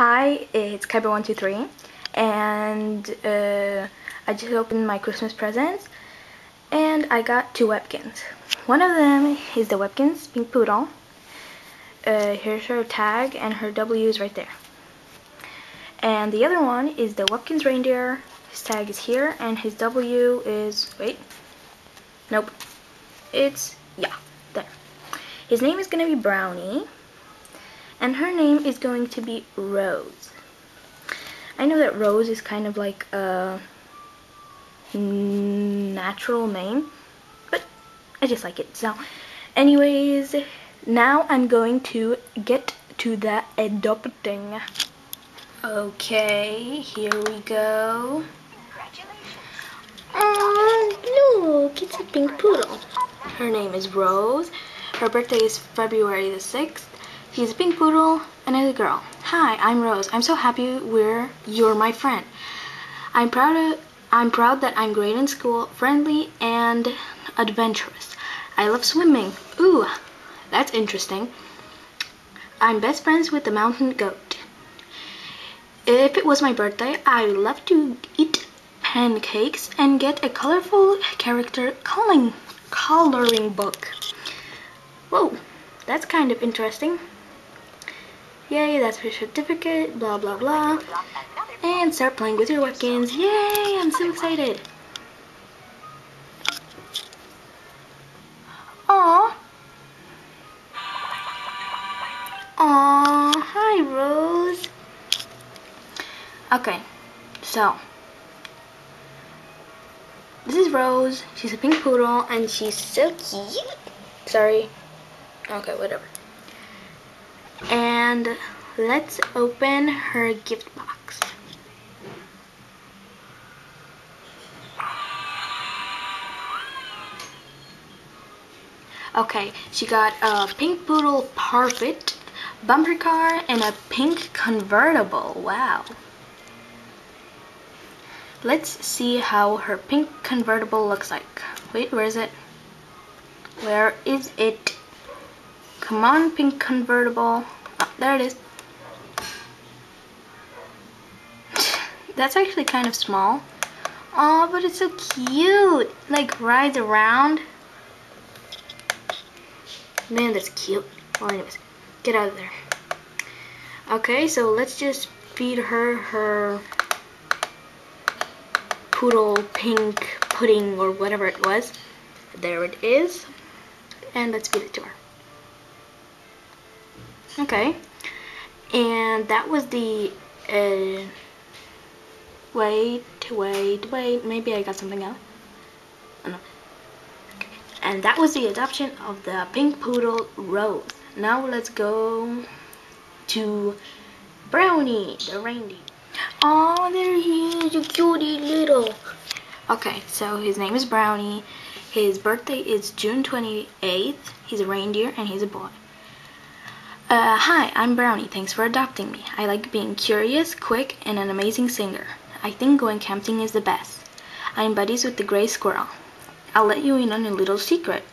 Hi, it's Kyber123 and uh, I just opened my Christmas presents and I got two Webkinz. One of them is the Webkinz Pink Poodle. Uh, here's her tag and her W is right there. And the other one is the Webkinz Reindeer. His tag is here and his W is, wait, nope, it's, yeah, there. His name is going to be Brownie and her name is going to be Rose. I know that Rose is kind of like a natural name, but I just like it. So, anyways, now I'm going to get to the adopting. Okay, here we go. Congratulations! Oh, look, it's a pink poodle. Her name is Rose. Her birthday is February the 6th. He's a pink poodle and a girl. Hi, I'm Rose. I'm so happy we're you're my friend. I'm proud of I'm proud that I'm great in school, friendly and adventurous. I love swimming. Ooh, that's interesting. I'm best friends with the mountain goat. If it was my birthday, I would love to eat pancakes and get a colorful character coloring coloring book. Whoa, that's kind of interesting. Yay, that's your certificate, blah blah blah. And start playing with your Webkinz. Yay, I'm so excited. Aww. Aww, hi Rose. Okay, so this is Rose. She's a pink poodle and she's so cute. Sorry. Okay, whatever and let's open her gift box. Okay, she got a pink poodle parfait, bumper car, and a pink convertible. Wow. Let's see how her pink convertible looks like. Wait, where is it? Where is it? Come on, pink convertible. Oh, there it is. That's actually kind of small. Oh, but it's so cute. Like, rides around. Man, that's cute. Well, anyways, get out of there. Okay, so let's just feed her her poodle pink pudding or whatever it was. There it is. And let's feed it to her. Okay. And that was the, uh, wait, wait, wait, maybe I got something else. Oh, no. And that was the adoption of the pink poodle Rose. Now let's go to Brownie, the reindeer. Oh, there he is, you cutie little. Okay, so his name is Brownie. His birthday is June 28th. He's a reindeer and he's a boy. Uh, hi, I'm Brownie. Thanks for adopting me. I like being curious, quick, and an amazing singer. I think going camping is the best. I'm buddies with the gray squirrel. I'll let you in on a little secret.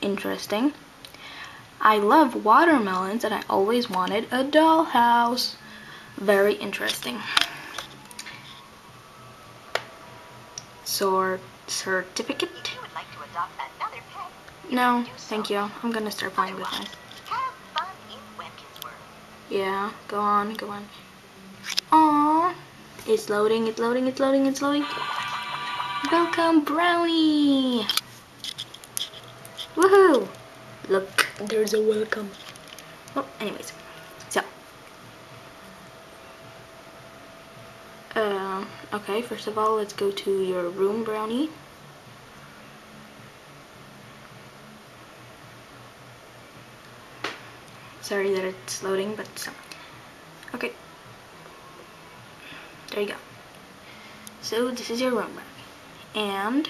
Interesting. I love watermelons and I always wanted a dollhouse. Very interesting. Sort certificate? No, thank you. I'm gonna start playing with mine. Yeah, go on, go on. Aww. It's loading, it's loading, it's loading, it's loading. Welcome, Brownie! Woohoo! Look, there's a welcome. Well, anyways, so. Uh, okay, first of all, let's go to your room, Brownie. Sorry that it's loading, but so. Okay. There you go. So this is your room, and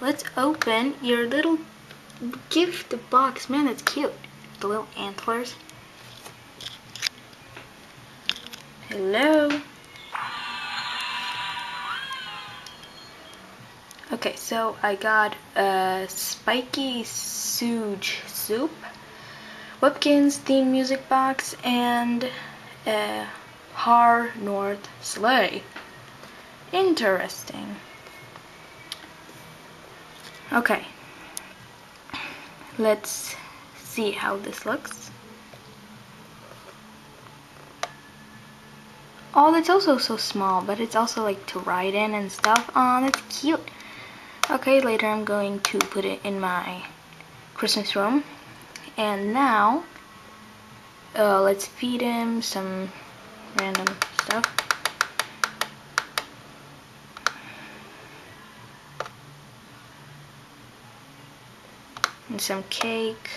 let's open your little gift box. Man, that's cute. The little antlers. Hello. Okay, so I got a spiky suge soup Webkinz theme music box and a Har North sleigh. Interesting. Okay. Let's see how this looks. Oh, that's also so small, but it's also like to ride in and stuff. Oh, that's cute. Okay, later I'm going to put it in my Christmas room. And now, uh, let's feed him some random stuff. And some cake.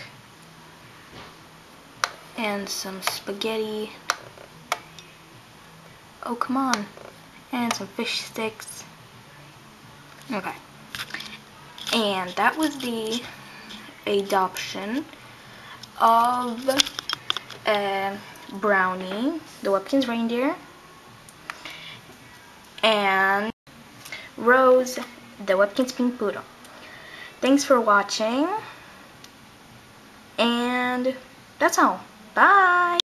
And some spaghetti. Oh, come on. And some fish sticks. Okay. And that was the adoption of uh, Brownie, the Webkinz reindeer, and Rose, the Webkinz pink poodle. Thanks for watching, and that's all. Bye!